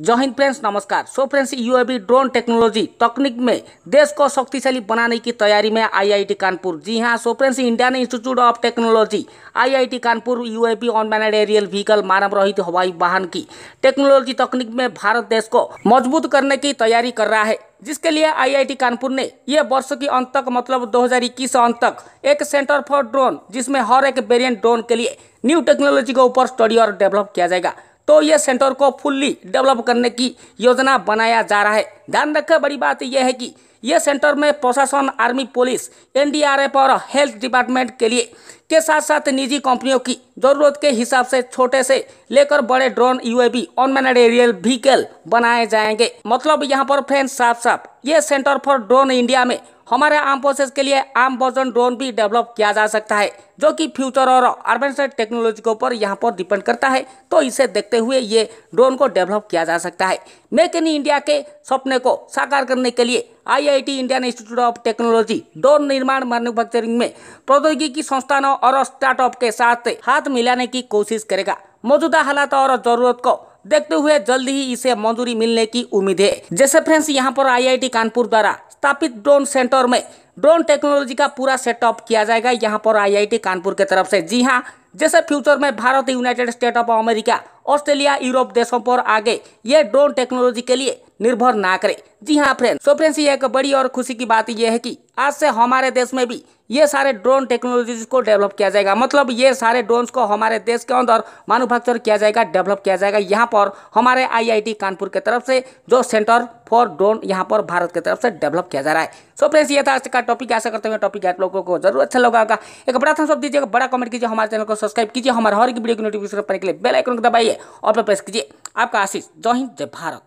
जय हिंद फ्रेंड्स, नमस्कार। So friends UAV drone technology तकनीक में देश को शक्तिशाली बनाने की तैयारी में आईआईटी कानपुर। जी हाँ, so friends Indian Institute of Technology IIT Kanpur UAV unmanned aerial vehicle मानव रहित हवाई वाहन की टेक्नोलॉजी तकनीक में भारत देश को मज़बूत करने की तैयारी कर रहा है, जिसके लिए आईआईटी कानपुर ने ये वर्ष की अंत तक मतलब 2021 अंत तक, एक सेंटर फॉर ड्रोन जिसमें हर एक वेरिएंट ड्रोन के लिए न्यू टेक्नोलॉजी के ऊपर स्टडी और डेवलप किया जाएगा। तो ये सेंटर को फुल्ली डेवलप करने की योजना बनाया जा रहा है। ध्यान रखें, बड़ी बात यह है कि ये सेंटर में प्रशासन, आर्मी, पुलिस, एनडीआरएफ और हेल्थ डिपार्टमेंट के लिए, के साथ साथ निजी कंपनियों की ज़रूरत के हिसाब से छोटे से लेकर बड़े drone, UAV unmanned aerial vehicle बनाए जाएँगे। मतलब यहाँ पर फ्रेंड्स साफ़ साफ़ ये सेंटर फॉर ड्रोन इंडिया में हमारे आर्म फोर्सेस के लिए आर्म वर्जन ड्रोन भी डेवलप किया जा सकता है, जो कि फ्यूचर और एडवांस्ड टेक्नोलॉजी के ऊपर यहाँ पर डिपेंड करता है। तो इसे देखते हुए ये ड्रोन को डेवलप किया जा सकता है। मेक इन इंडिया के सपने को साकार करने के लिए IIT Indian Institute of Technology drone निर्माण मैन्युफैक्चरिंग में प्रौद्योगिकी संस्थानों और स्टार्टअप के साथ हाथ मिलाने की कोशिश करेगा। मौजूदा हालात और ज़रूरत को देखते हुए जल्द ही इसे मंजूरी मिलने की उम्मीद है। जैसे फ्रेंड्स, यहाँ पर आईआईटी कानपुर द्वारा स्थापित ड्रोन सेंटर में ड्रोन टेक्नोलॉजी का पूरा सेटअप किया जाएगा यहाँ पर आईआईटी कानपुर के तरफ़ से। जी हाँ जैसे फ्यूचर में Bharat, United State of America, Australia, Europe देशों पर आगे ये ड्रोन टेक्नोलॉजी के लिए निर्भर ना करे। जी हाँ फ्रेंड्स सो फ्रेंड्स ये एक बड़ी और खुशी की बात यह है कि आज से हमारे देश में भी ये सारे ड्रोन टेक्नोलॉजीज़ को डेवलप किया जाएगा। मतलब ये सारे ड्रोन्स को हमारे देश के अंदर मैनुफैक्चर किया जाएगा डेवलप किया जाएगा। यहाँ पर हमारे आईआईटी कानपुर की तरफ़ से जो सेंटर फॉर ड्रोन यहाँ पर भारत की तरफ़ से डेवलप किया जा रहा है। सो फ्रेंड्स ये था आज का टॉपिक ऐसा करते हुए टॉपिक आप लोगों को ज़रूर अच्छा लगा होगा। एक बड़ा थम्स दीजिएगा, बड़ा कमेंट कीजिए, हमारे चैनल को सब्सक्राइब कीजिए, हमारे हर एक वीडियो की नोटिफिकेशन पाने के लिए बेल आइकन को दबाइए और प्रेस कीजिए। आपका आशीष, जय हिंद, जय भारत।